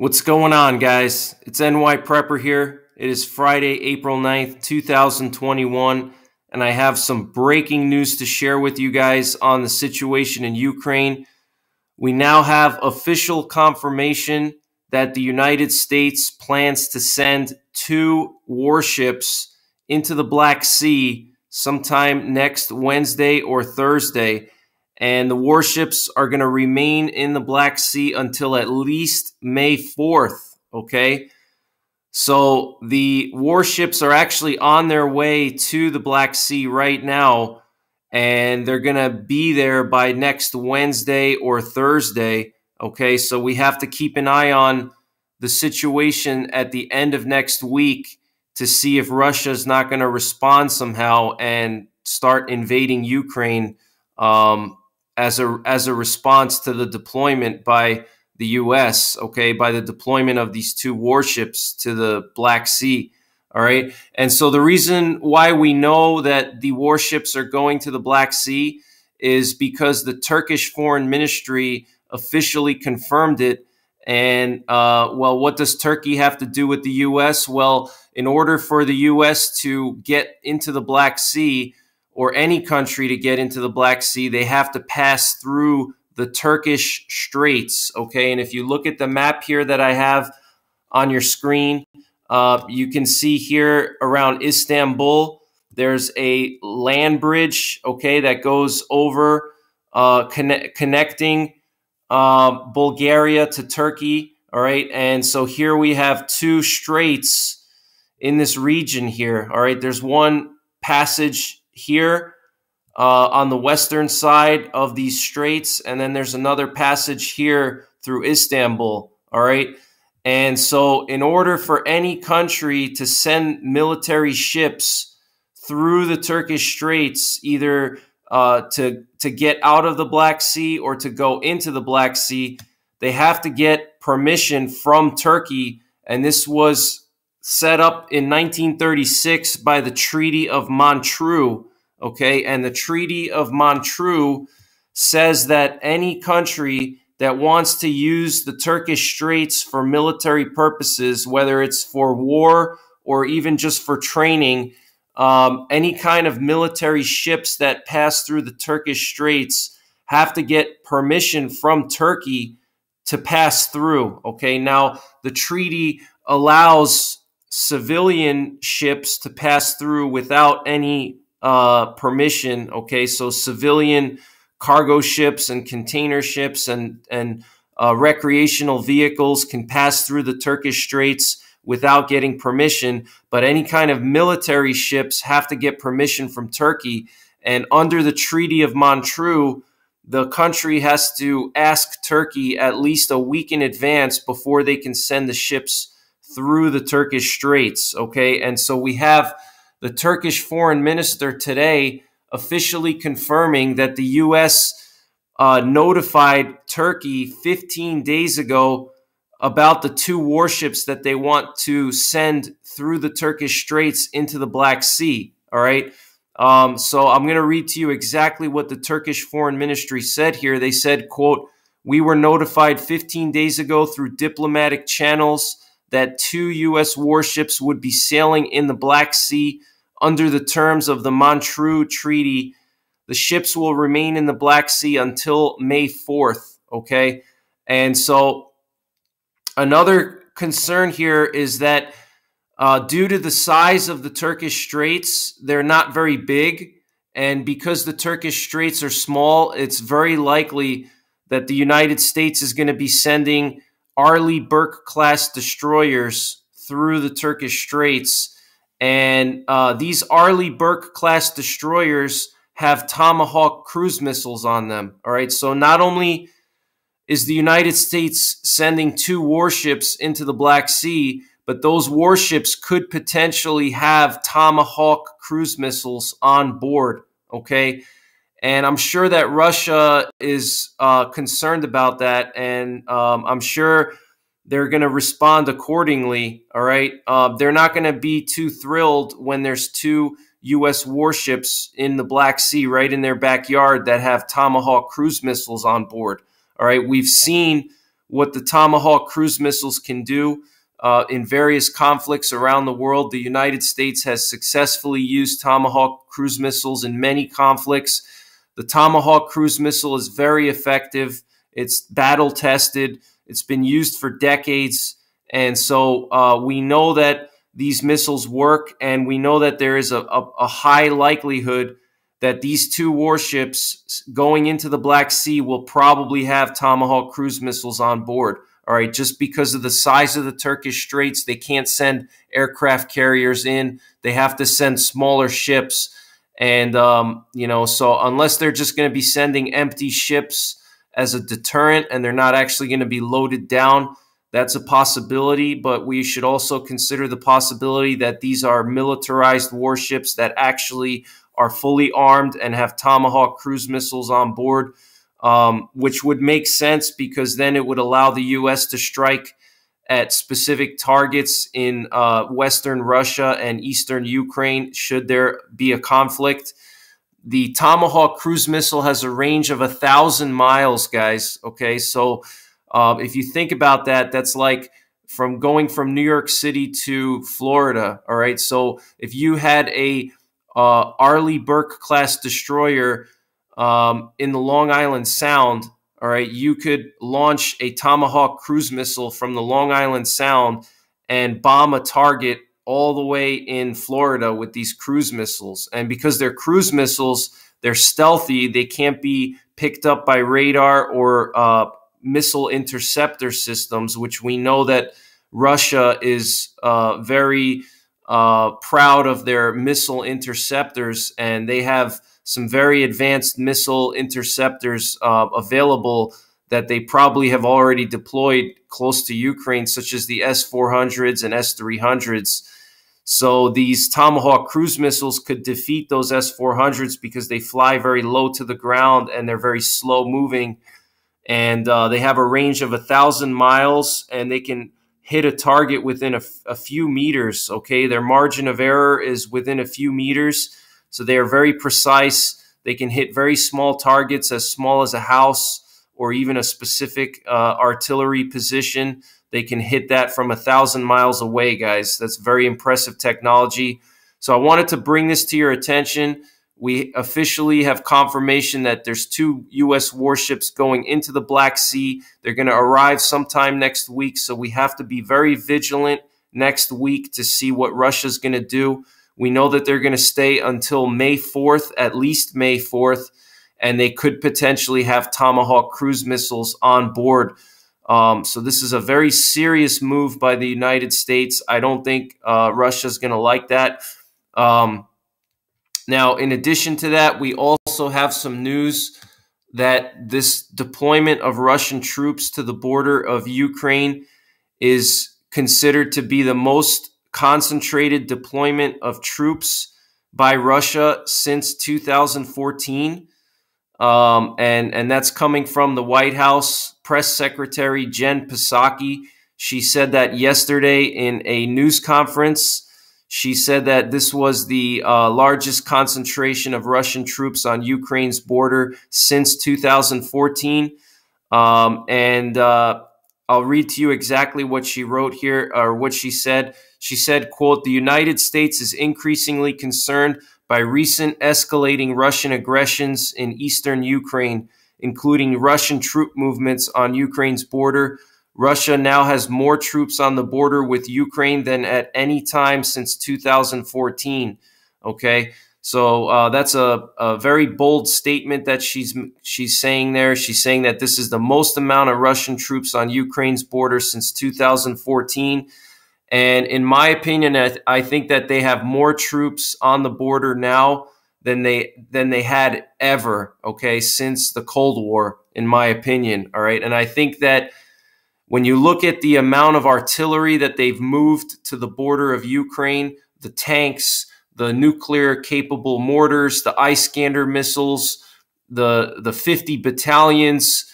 What's going on, guys? It's NY Prepper here. It is Friday, April 9th, 2021, and I have some breaking news to share with you guys on the situation in Ukraine. We now have official confirmation that the United States plans to send two warships into the Black Sea sometime next Wednesday or Thursday and the warships are going to remain in the Black Sea until at least May 4th. Okay. So the warships are actually on their way to the Black Sea right now, and they're going to be there by next Wednesday or Thursday. Okay. So we have to keep an eye on the situation at the end of next week to see if Russia is not going to respond somehow and start invading Ukraine. Um, as a as a response to the deployment by the U.S. Okay, by the deployment of these two warships to the Black Sea. All right, and so the reason why we know that the warships are going to the Black Sea is because the Turkish Foreign Ministry officially confirmed it. And uh, well, what does Turkey have to do with the U.S.? Well, in order for the U.S. to get into the Black Sea, or any country to get into the Black Sea, they have to pass through the Turkish Straits. Okay, and if you look at the map here that I have on your screen, uh, you can see here around Istanbul, there's a land bridge, okay, that goes over uh, conne connecting uh, Bulgaria to Turkey. All right, and so here we have two straits in this region here. All right, there's one passage here uh, on the western side of these straits, and then there's another passage here through Istanbul. All right. And so, in order for any country to send military ships through the Turkish Straits, either uh, to to get out of the Black Sea or to go into the Black Sea, they have to get permission from Turkey. And this was set up in 1936 by the Treaty of Montreux. Okay, and the Treaty of Montreux says that any country that wants to use the Turkish Straits for military purposes, whether it's for war or even just for training, um, any kind of military ships that pass through the Turkish Straits have to get permission from Turkey to pass through. Okay, now the treaty allows civilian ships to pass through without any uh, permission. Okay, so civilian cargo ships and container ships and and uh, recreational vehicles can pass through the Turkish Straits without getting permission, but any kind of military ships have to get permission from Turkey. And under the Treaty of Montreux, the country has to ask Turkey at least a week in advance before they can send the ships through the Turkish Straits. Okay. And so we have the Turkish foreign minister today officially confirming that the U.S. Uh, notified Turkey 15 days ago about the two warships that they want to send through the Turkish Straits into the Black Sea. All right. Um, so I'm going to read to you exactly what the Turkish foreign ministry said here. They said, quote, we were notified 15 days ago through diplomatic channels that two U.S. warships would be sailing in the Black Sea under the terms of the Montreux Treaty. The ships will remain in the Black Sea until May 4th. Okay. And so another concern here is that uh, due to the size of the Turkish Straits, they're not very big. And because the Turkish Straits are small, it's very likely that the United States is going to be sending Arleigh Burke class destroyers through the Turkish Straits. And uh, these Arleigh Burke class destroyers have Tomahawk cruise missiles on them. All right. So not only is the United States sending two warships into the Black Sea, but those warships could potentially have Tomahawk cruise missiles on board. Okay. And I'm sure that Russia is uh, concerned about that. And um, I'm sure they're going to respond accordingly. All right. Uh, they're not going to be too thrilled when there's two U.S. warships in the Black Sea right in their backyard that have Tomahawk cruise missiles on board. All right. We've seen what the Tomahawk cruise missiles can do. Uh, in various conflicts around the world, the United States has successfully used Tomahawk cruise missiles in many conflicts. The Tomahawk cruise missile is very effective. It's battle tested. It's been used for decades. And so uh, we know that these missiles work, and we know that there is a, a, a high likelihood that these two warships going into the Black Sea will probably have Tomahawk cruise missiles on board. All right, just because of the size of the Turkish Straits, they can't send aircraft carriers in. They have to send smaller ships. And, um, you know, so unless they're just going to be sending empty ships as a deterrent and they're not actually going to be loaded down, that's a possibility. But we should also consider the possibility that these are militarized warships that actually are fully armed and have Tomahawk cruise missiles on board um, which would make sense because then it would allow the U.S. to strike at specific targets in uh, Western Russia and Eastern Ukraine should there be a conflict. The Tomahawk cruise missile has a range of a thousand miles, guys. Okay, so uh, if you think about that, that's like from going from New York City to Florida. All right, so if you had a uh, Arleigh Burke class destroyer um, in the Long Island Sound, all right, you could launch a Tomahawk cruise missile from the Long Island Sound and bomb a target all the way in Florida with these cruise missiles. And because they're cruise missiles, they're stealthy, they can't be picked up by radar or uh, missile interceptor systems, which we know that Russia is uh, very uh, proud of their missile interceptors, and they have some very advanced missile interceptors uh, available that they probably have already deployed close to Ukraine, such as the S 400s and S 300s. So these Tomahawk cruise missiles could defeat those S 400s because they fly very low to the ground and they're very slow moving. And uh, they have a range of a thousand miles and they can hit a target within a, a few meters. Okay. Their margin of error is within a few meters. So they are very precise. They can hit very small targets as small as a house or even a specific uh, artillery position. They can hit that from a thousand miles away, guys. That's very impressive technology. So I wanted to bring this to your attention. We officially have confirmation that there's two U.S. warships going into the Black Sea. They're going to arrive sometime next week. So we have to be very vigilant next week to see what Russia's going to do. We know that they're going to stay until May 4th, at least May 4th, and they could potentially have Tomahawk cruise missiles on board. Um, so this is a very serious move by the United States. I don't think uh, Russia's going to like that. Um, now, in addition to that, we also have some news that this deployment of Russian troops to the border of Ukraine is considered to be the most concentrated deployment of troops by Russia since 2014. Um, and, and that's coming from the White House press secretary, Jen Psaki. She said that yesterday in a news conference. She said that this was the uh, largest concentration of Russian troops on Ukraine's border since 2014. Um, and uh, I'll read to you exactly what she wrote here or what she said. She said, quote, the United States is increasingly concerned by recent escalating Russian aggressions in eastern Ukraine, including Russian troop movements on Ukraine's border. Russia now has more troops on the border with Ukraine than at any time since 2014. Okay. So uh, that's a, a very bold statement that she's she's saying there. She's saying that this is the most amount of Russian troops on Ukraine's border since 2014. And in my opinion, I, th I think that they have more troops on the border now than they than they had ever. Okay, since the Cold War, in my opinion. All right, and I think that when you look at the amount of artillery that they've moved to the border of Ukraine, the tanks the nuclear capable mortars, the Iskander missiles, the the 50 battalions,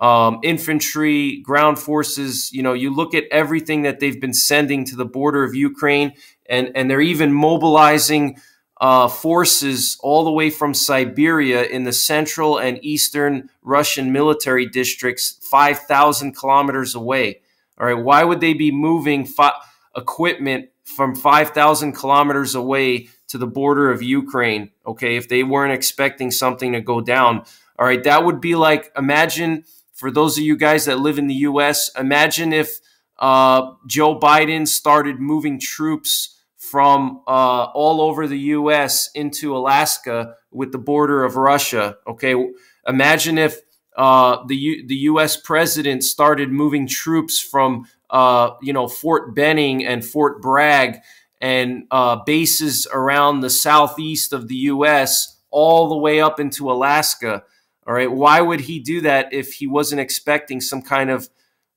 um, infantry, ground forces. You know, you look at everything that they've been sending to the border of Ukraine, and and they're even mobilizing uh, forces all the way from Siberia in the central and eastern Russian military districts, 5,000 kilometers away. All right, why would they be moving equipment from 5,000 kilometers away to the border of Ukraine? Okay, if they weren't expecting something to go down. All right, that would be like imagine for those of you guys that live in the US, imagine if uh, Joe Biden started moving troops from uh, all over the U.S. into Alaska with the border of Russia. Okay, imagine if uh, the U- the U.S. president started moving troops from uh, you know Fort Benning and Fort Bragg and uh, bases around the southeast of the U.S. all the way up into Alaska. All right, why would he do that if he wasn't expecting some kind of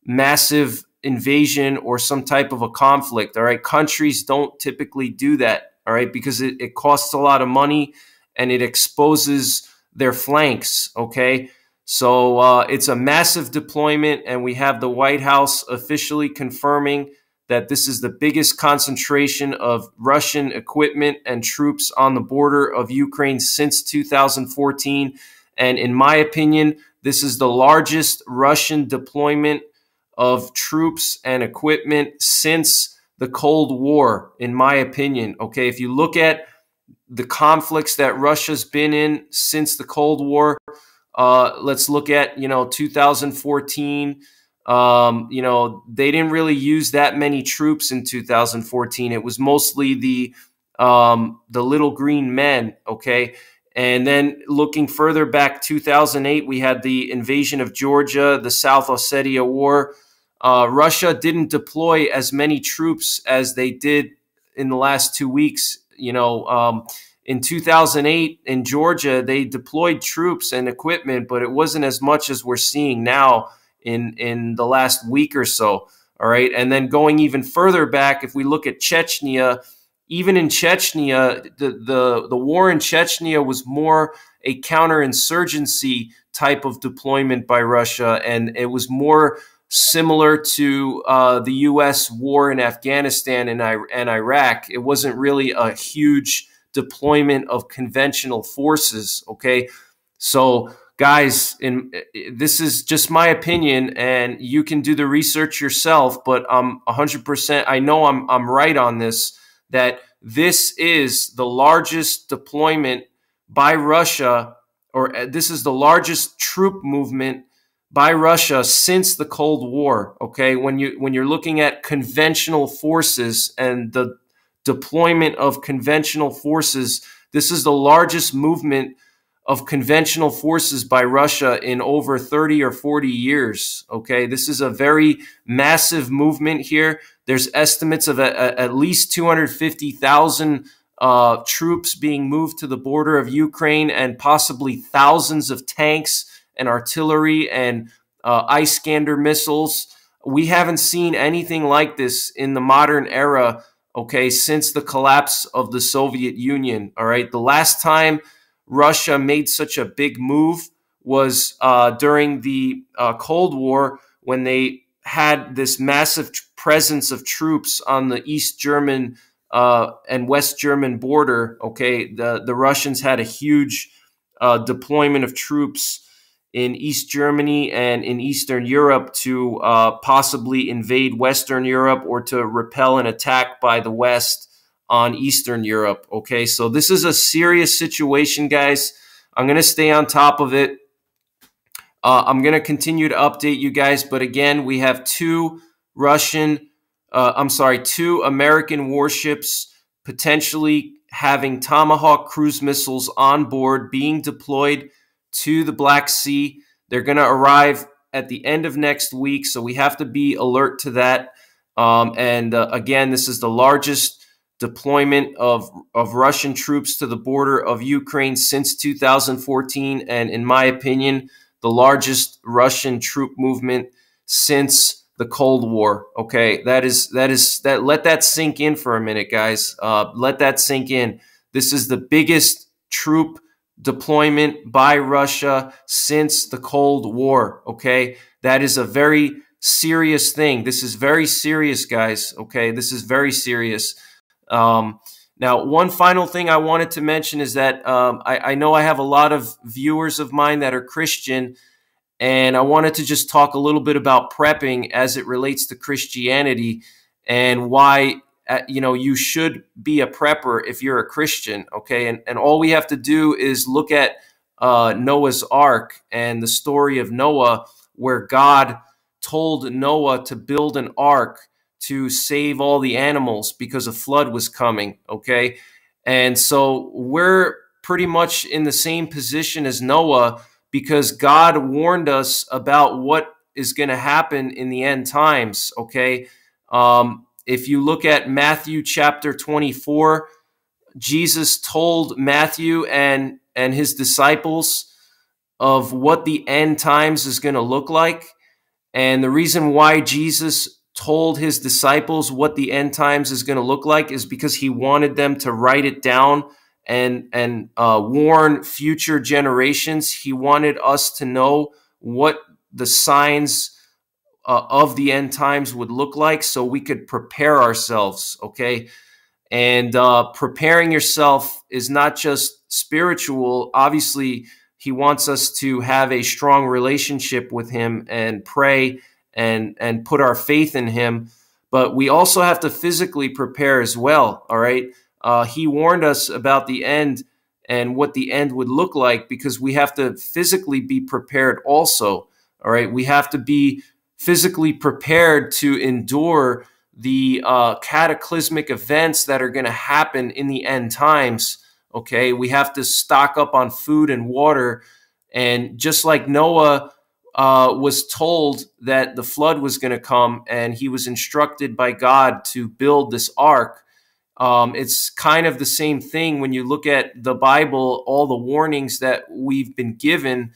massive invasion or some type of a conflict. All right. Countries don't typically do that. All right. Because it, it costs a lot of money and it exposes their flanks. Okay. So uh, it's a massive deployment, and we have the White House officially confirming that this is the biggest concentration of Russian equipment and troops on the border of Ukraine since 2014. And in my opinion, this is the largest Russian deployment of troops and equipment since the Cold War, in my opinion. Okay, if you look at the conflicts that Russia's been in since the Cold War, uh, let's look at you know 2014. Um, you know they didn't really use that many troops in 2014. It was mostly the um, the little green men. Okay. And then looking further back, 2008, we had the invasion of Georgia, the South Ossetia War. Uh, Russia didn't deploy as many troops as they did in the last two weeks. You know, um, in 2008 in Georgia, they deployed troops and equipment, but it wasn't as much as we're seeing now in in the last week or so. All right, and then going even further back, if we look at Chechnya, even in Chechnya, the the, the war in Chechnya was more a counterinsurgency type of deployment by Russia, and it was more similar to uh, the U.S. war in Afghanistan and, I- and Iraq. It wasn't really a huge deployment of conventional forces. Okay, so guys, in this is just my opinion, and you can do the research yourself. But I'm 100%. I know I'm I'm right on this. That this is the largest deployment by Russia, or uh, this is the largest troop movement by Russia since the Cold War. Okay, when you when you're looking at conventional forces and the deployment of conventional forces, this is the largest movement of conventional forces by Russia in over 30 or 40 years. Okay, this is a very massive movement here. There's estimates of a, a, at least 250,000 uh, troops being moved to the border of Ukraine and possibly thousands of tanks and artillery and uh, Iskander missiles. We haven't seen anything like this in the modern era, okay, since the collapse of the Soviet Union. All right. The last time Russia made such a big move was uh, during the uh, Cold War when they had this massive presence of troops on the East German uh, and West German border. Okay, the the Russians had a huge uh, deployment of troops in East Germany and in Eastern Europe to uh, possibly invade Western Europe or to repel an attack by the West on Eastern Europe. Okay, so this is a serious situation, guys. I'm going to stay on top of it. Uh, I'm going to continue to update you guys, but again, we have two Russian, uh, I'm sorry, two American warships potentially having Tomahawk cruise missiles on board being deployed to the Black Sea. They're going to arrive at the end of next week, so we have to be alert to that. Um, and uh, again, this is the largest deployment of, of Russian troops to the border of Ukraine since 2014, and in my opinion, the largest Russian troop movement since the Cold War. Okay, that is that is that. Let that sink in for a minute, guys. Uh, let that sink in. This is the biggest troop deployment by Russia since the Cold War. Okay. That is a very serious thing. This is very serious, guys. Okay. This is very serious. Um, Now, one final thing I wanted to mention is that um, I, I know I have a lot of viewers of mine that are Christian, and I wanted to just talk a little bit about prepping as it relates to Christianity and why you know you should be a prepper if you're a Christian. Okay, and and all we have to do is look at uh, Noah's Ark and the story of Noah, where God told Noah to build an ark to save all the animals because a flood was coming. Okay. And so we're pretty much in the same position as Noah because God warned us about what is going to happen in the end times. Okay. Um, if you look at Matthew chapter 24, Jesus told Matthew and, and his disciples of what the end times is going to look like. And the reason why Jesus told his disciples what the end times is going to look like is because he wanted them to write it down and and uh, warn future generations. He wanted us to know what the signs uh, of the end times would look like, so we could prepare ourselves. Okay, and uh, preparing yourself is not just spiritual. Obviously he wants us to have a strong relationship with him and pray and and put our faith in him but we also have to physically prepare as well all right uh, he warned us about the end and what the end would look like because we have to physically be prepared also all right we have to be physically prepared to endure the uh, cataclysmic events that are going to happen in the end times Okay, we have to stock up on food and water. And just like Noah uh, was told that the flood was going to come and he was instructed by God to build this ark, um, it's kind of the same thing when you look at the Bible, all the warnings that we've been given.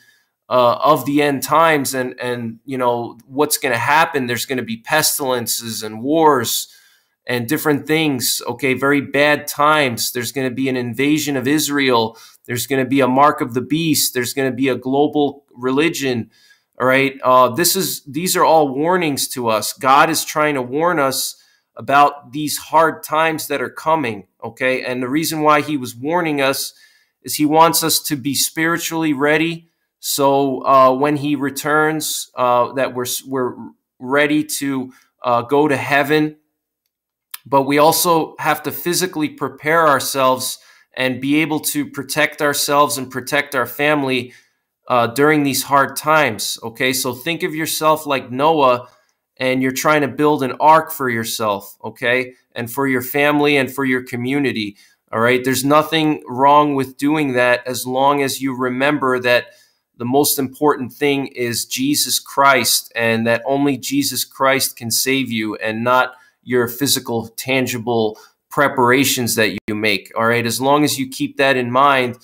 Uh, of the end times and and you know what's going to happen there's going to be pestilences and wars and different things. Okay, very bad times. There's going to be an invasion of Israel. There's going to be a mark of the beast. There's going to be a global religion. All right. Uh, this is these are all warnings to us. God is trying to warn us about these hard times that are coming. Okay, and the reason why He was warning us is He wants us to be spiritually ready. So uh, when He returns, uh, that we're we're ready to uh, go to heaven but we also have to physically prepare ourselves and be able to protect ourselves and protect our family uh, during these hard times. Okay, so think of yourself like Noah and you're trying to build an ark for yourself, okay, and for your family and for your community. All right, there's nothing wrong with doing that as long as you remember that the most important thing is Jesus Christ and that only Jesus Christ can save you and not your physical, tangible preparations that you make. All right. As long as you keep that in mind,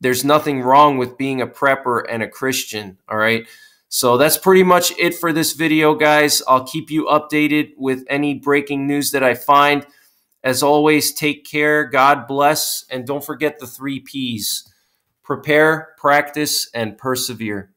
there's nothing wrong with being a prepper and a Christian. All right. So that's pretty much it for this video, guys. I'll keep you updated with any breaking news that I find. As always, take care, God bless, and don't forget the three P's prepare, practice, and persevere.